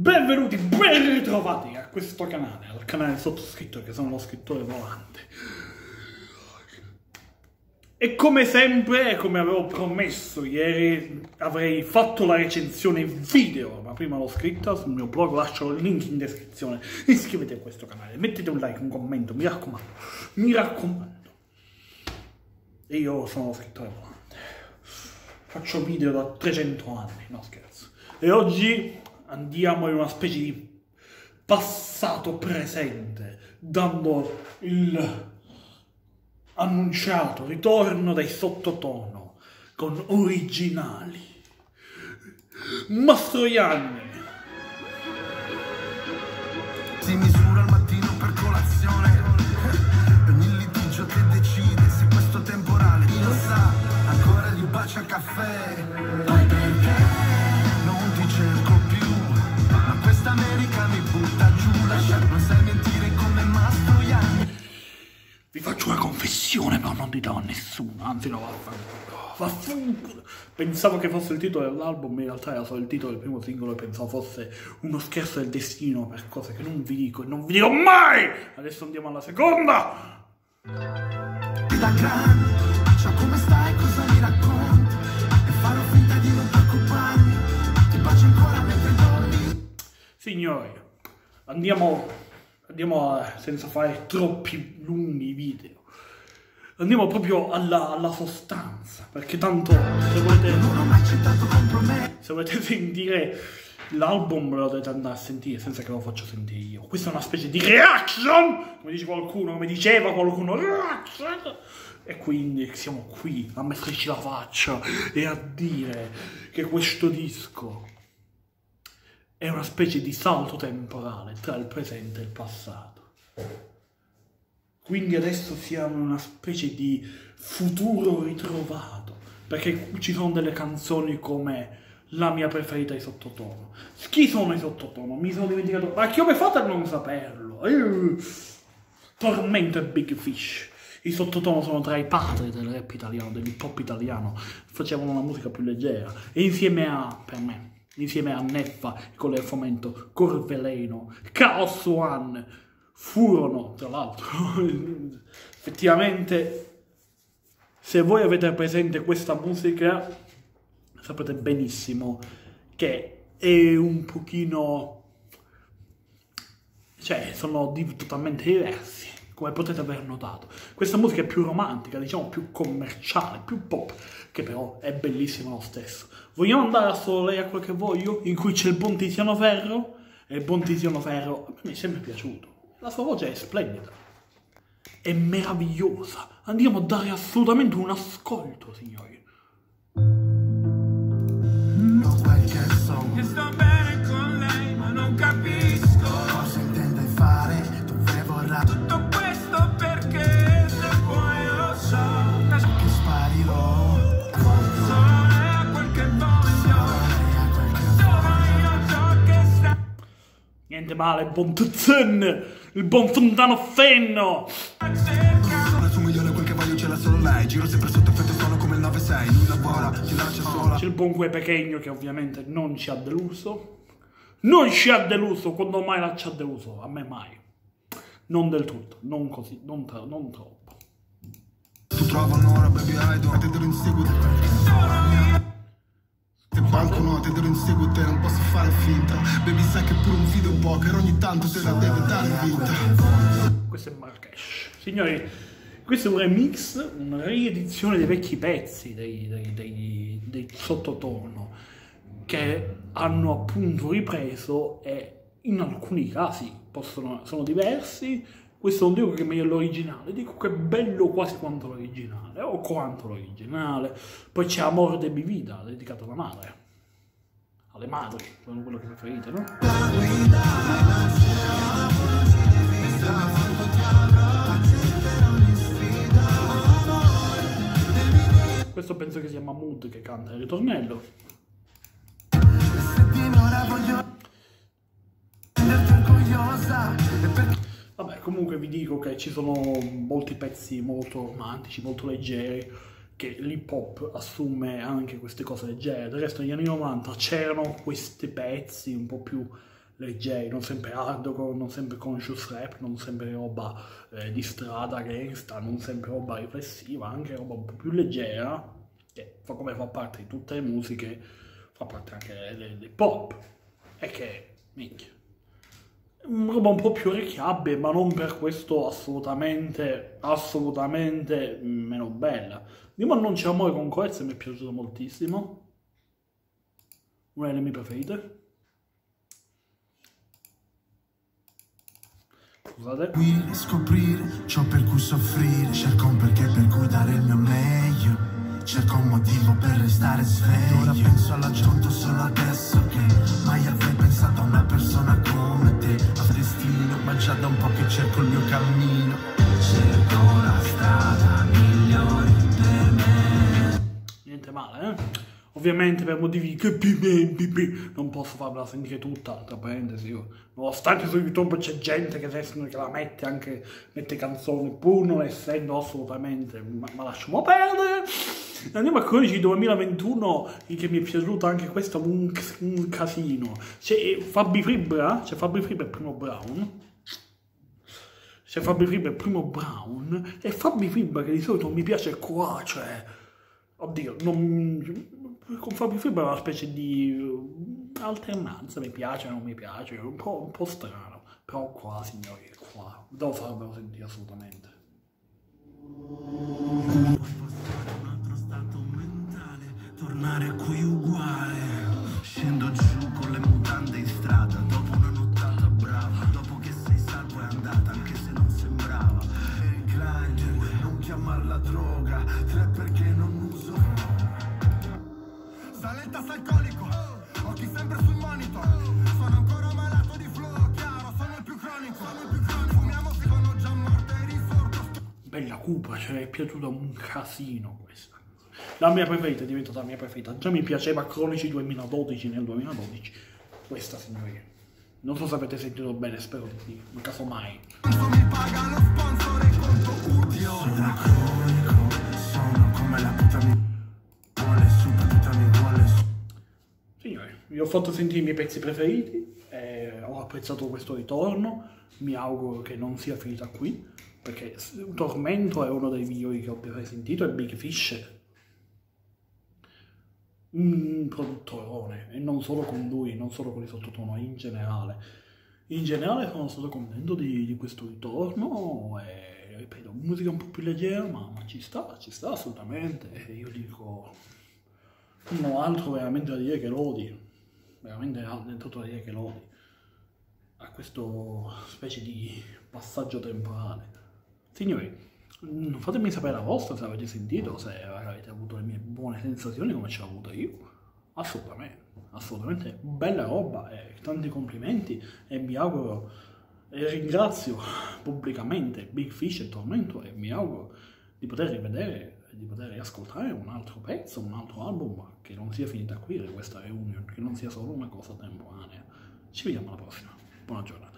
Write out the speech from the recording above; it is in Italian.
Benvenuti, ben ritrovati a questo canale, al canale sottoscritto che sono lo scrittore volante. E come sempre, come avevo promesso ieri, avrei fatto la recensione video, ma prima l'ho scritta sul mio blog, lascio il link in descrizione. Iscrivetevi a questo canale, mettete un like, un commento, mi raccomando, mi raccomando. E io sono lo scrittore volante. Faccio video da 300 anni, no scherzo. E oggi andiamo in una specie di passato presente, dando il annunciato ritorno dai sottotono con originali. Mastroianni. Si misura al mattino per colazione Ogni litigio che decide se questo temporale Chi lo sa, ancora gli bacia il caffè non dirò a nessuno, anzi no, vaffanculo. Pensavo che fosse il titolo dell'album, in realtà era solo il titolo del primo singolo e pensavo fosse uno scherzo del destino per cose che non vi dico e non vi dirò mai! Adesso andiamo alla seconda! da grande Ciao come stai, cosa mi racconti E farò finta di non preoccuparmi Ti bacio ancora mentre dormi Signori, andiamo, andiamo a- senza fare troppi lunghi video. Andiamo proprio alla, alla sostanza, perché tanto se volete... Se volete sentire l'album lo dovete andare a sentire senza che lo faccia sentire io. Questa è una specie di reaction, come dice qualcuno, come diceva qualcuno, reaction. E quindi siamo qui a metterci la faccia e a dire che questo disco è una specie di salto temporale tra il presente e il passato. Quindi adesso siamo in una specie di futuro ritrovato, perché ci sono delle canzoni come la mia preferita i sottotono. Chi sono i sottotono? Mi sono dimenticato. Ma come fate a non saperlo? Eh, Tormento e Big Fish. I sottotono sono tra i padri del rap italiano, dell'hip hop italiano. Facevano una musica più leggera. E insieme a, per me, insieme a Neffa, con il fomento, Corveleno, Chaos One, furono, tra l'altro, effettivamente, se voi avete presente questa musica, sapete benissimo che è un pochino, cioè, sono di- totalmente diversi, come potete aver notato. Questa musica è più romantica, diciamo più commerciale, più pop, che però è bellissima lo stesso. Vogliamo andare a solo lei a quel che voglio, in cui c'è il buon Tiziano Ferro? E il buon Tiziano Ferro mi è sempre piaciuto. La sua voce è splendida. È meravigliosa. Andiamo a dare assolutamente un ascolto, signori. Non male, il buon Tuzzin, il buon Fontano Fenno. cercando Sono su un milione quel che voglio ce l'ha solo lei Giro sempre sotto effetto suono come il 9-6 Lui lavora, ci lascia sola C'è il buon Gue Pechegno che ovviamente non ci ha deluso. Non ci ha deluso, quando mai la ci ha deluso? A me mai. Non del tutto, non così, non, non troppo. Tu trova un'ora baby idol Te devo inseguire Te banco no, te devo inseguire Non posso fare finta Baby sai che pure un video poker Ogni tanto te la deve dare vinta Questo è Marrakesh. Signori, questo è un remix, una riedizione dei vecchi pezzi dei, dei, dei- dei sottotono che hanno appunto ripreso e in alcuni casi possono, sono diversi. Questo non dico che è meglio l'originale, dico che è bello quasi quanto l'originale, o quanto l'originale. Poi c'è Amor de mi vida, dedicato alla madre. Alle madri, sono quello che preferite, no? Questo penso che sia Mahmood che canta il ritornello. Vabbè, comunque vi dico che ci sono molti pezzi molto romantici, molto leggeri, che l'hip hop assume anche queste cose leggere. Del resto negli anni 90 c'erano questi pezzi un po' più leggeri, non sempre hardcore, non sempre conscious rap, non sempre roba eh, di strada, gangsta, non sempre roba riflessiva, anche roba un po' più leggera, che fa come fa parte di tutte le musiche, fa parte anche del pop, e che, minchia, roba un po' più orecchiabile, ma non per questo assolutamente, assolutamente meno bella. Dimo Non c'è amore con coezza mi è piaciuto moltissimo, una delle mie preferite. Scusate. Qui scoprire ciò per cui soffrire Cerco un perché per cui dare il mio meglio Cerco un motivo per restare sveglio Ora penso all'aggiunto solo adesso Che mai avrei pensato a una persona come te A destino, ma già da un po' che cerco il mio cammino Cerco la strada migliore per me Niente male, eh? Ovviamente per motivi che non posso farvela sentire tutta, tra parentesi, io. nonostante su YouTube c'è gente che, che la mette anche, mette canzoni, pur non essendo assolutamente, ma, ma lasciamo perdere. Andiamo a Codici 2021, che mi è piaciuto anche questo, un, un casino. C'è Fabi Fibra, c'è Fabi Fibra e Primo Brown. C'è Fabi Fibra e Primo Brown. E Fabi Fibra che di solito mi piace qua, cioè... Oddio, non con Fabio Fibra è una specie di uh, alternanza, mi piace, non mi piace, un po', un po' strano, però qua signori, qua, devo farvelo sentire assolutamente. Tornare qui uguale. Scendo giù con le mutande in strada Dopo una nottata brava Dopo che sei salvo è andata Anche se non sembrava. E il grind Non chiamarla droga Tre perché non uso. Saletta alcolico Occhi sempre sul monitor. Sono ancora malato di flow Chiaro, sono il più cronico. Sono il più cronico. Fumiamo, sono già morto e risorto. Bella cupa, cioè mi è piaciuta un casino questa. La mia preferita è diventata la mia preferita. Già mi piaceva Cronici 2012 nel 2012. Questa signori. Non so se avete sentito bene, spero di sì, in caso mai. mi paga Signori, vi ho fatto sentire i miei pezzi preferiti, e ho apprezzato questo ritorno, mi auguro che non sia finita qui, perché Tormento è uno dei migliori che ho mai sentito, e Big Fish un produttorone, e non solo con lui, non solo con il sottotono, in generale. In generale sono stato contento di, di questo ritorno e ripeto, musica un po' più leggera, ma, ma ci sta, ci sta assolutamente. E io dico, non ho altro veramente da dire che lodi, veramente altro da dire che lodi a questo specie di passaggio temporale. Signori, mm, fatemi sapere la vostra se avete sentito, se avete avuto le mie buone sensazioni come ce l'ho avuto io. Assolutamente, assolutamente bella roba e tanti complimenti e mi auguro e ringrazio pubblicamente Big Fish e Tormento e mi auguro di poter rivedere di poter riascoltare un altro pezzo, un altro album che non sia finita qui questa reunion, che non sia solo una cosa temporanea. Ci vediamo alla prossima. Buona giornata.